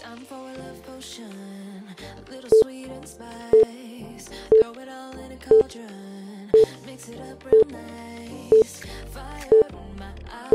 Time for a love potion, a little sweet and spice. Throw it all in a cauldron, mix it up real nice. Fire in my eyes.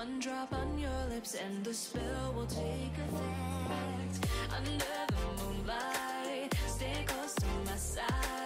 One drop on your lips and the spell will take effect. Under the moonlight, stay close to my side.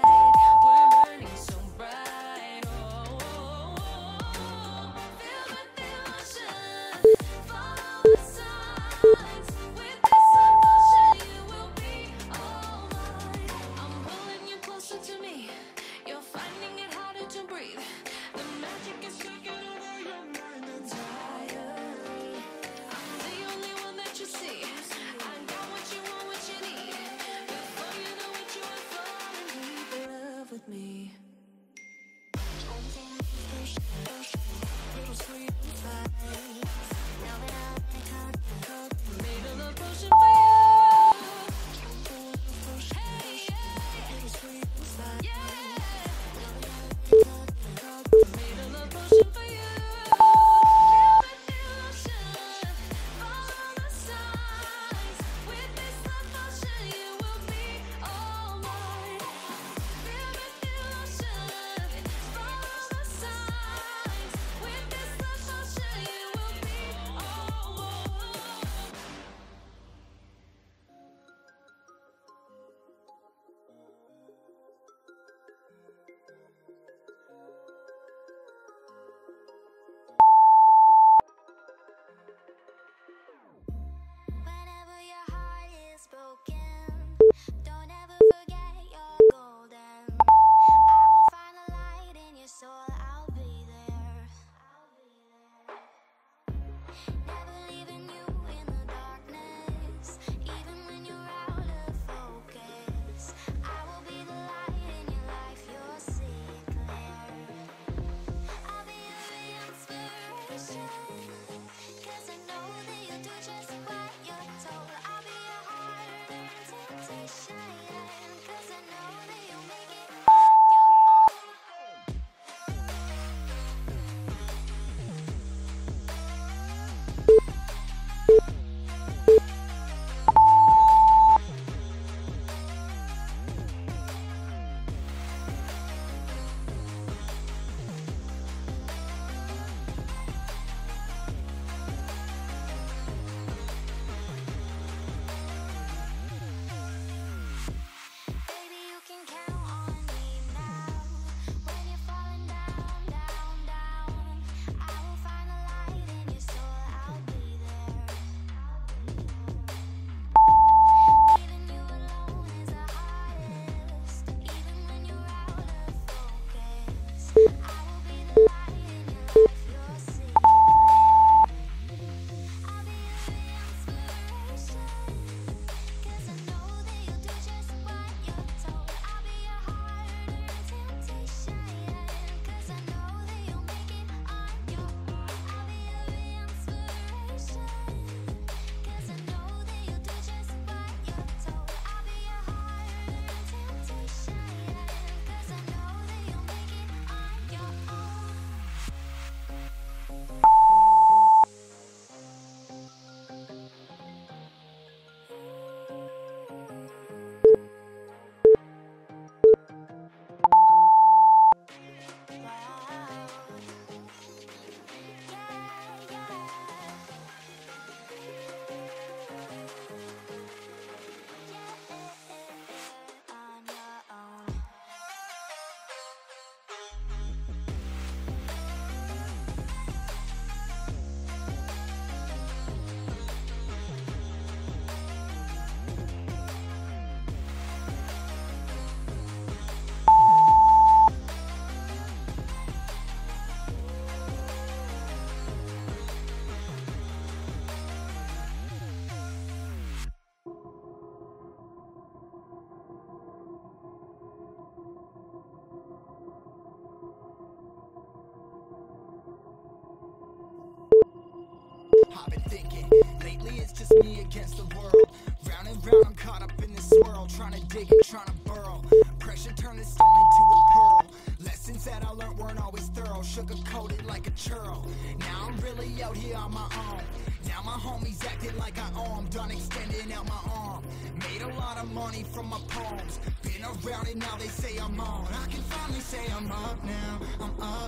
Thinking, lately it's just me against the world. Round and round, I'm caught up in this swirl, trying to dig and trying to burrow. Pressure turned this stone into a pearl. Lessons that I learned weren't always thorough, sugar coated like a churl. Now I'm really out here on my own. Now my homies acting like I owe 'em, done extending out my arm. Made a lot of money from my poems. Been around it now, they say I'm on. I can finally say I'm up now. I'm up.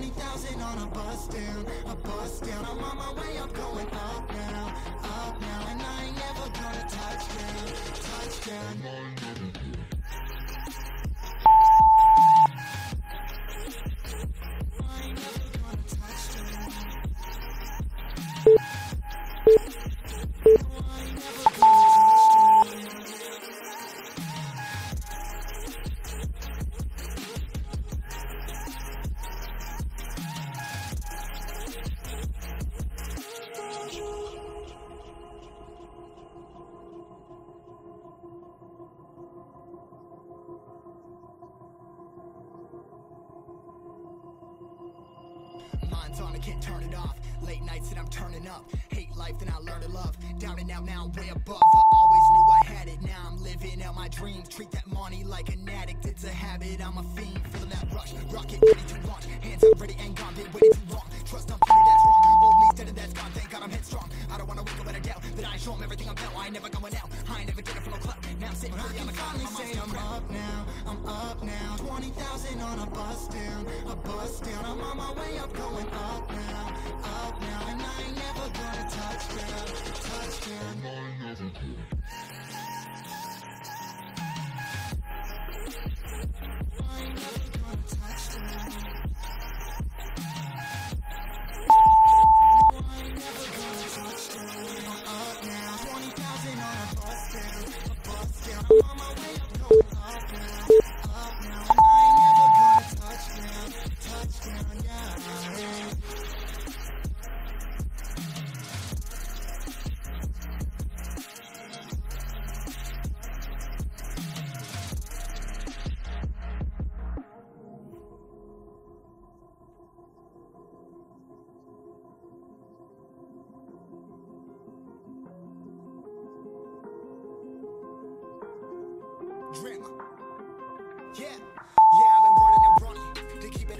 20,000 on a bus down. A bus down. I'm on my way up, going up now. Up now. And I ain't never gonna touch down. Touchdown. I Mine's on, I can't turn it off. Late nights and I'm turning up. Hate life, then I learn to love. Down and out, now I'm way above. I always knew I had it. Now I'm living out my dreams. Treat that money like an addict. It's a habit. I'm a fiend. Feeling that rush. Rocket ready to launch. Hands up, ready and gone. Been waiting too long. Trust I'm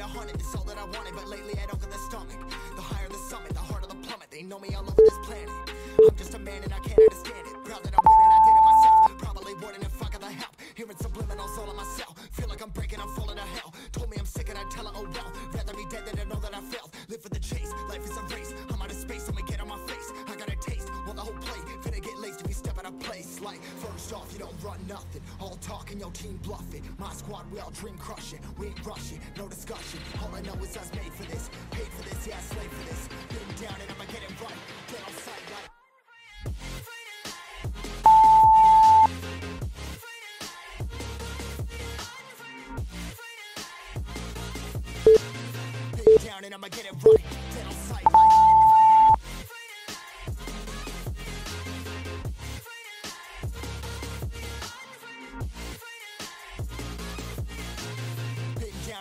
a hundred. It's all that I wanted, but lately I don't get the stomach. The higher the summit, the harder the plummet. They know me all over this planet. I'm just a man and I can't understand it. Proud that I win and I did it myself. Probably wouldn't if I got the help. Hearing subliminals all on myself. Feel like I'm breaking, off, you don't run nothing. All talk and your team bluffing. My squad, we all dream crushing. We ain't rushing, no discussion. All I know is us made for this. Paid for this, yeah, slave for this. Been down and I'ma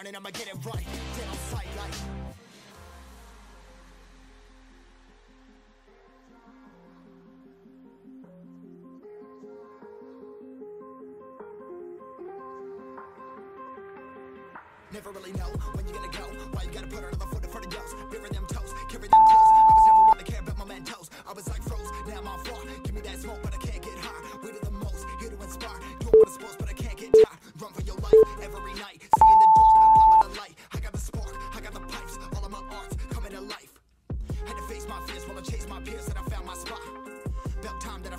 And I'ma get it right. Get on sight like.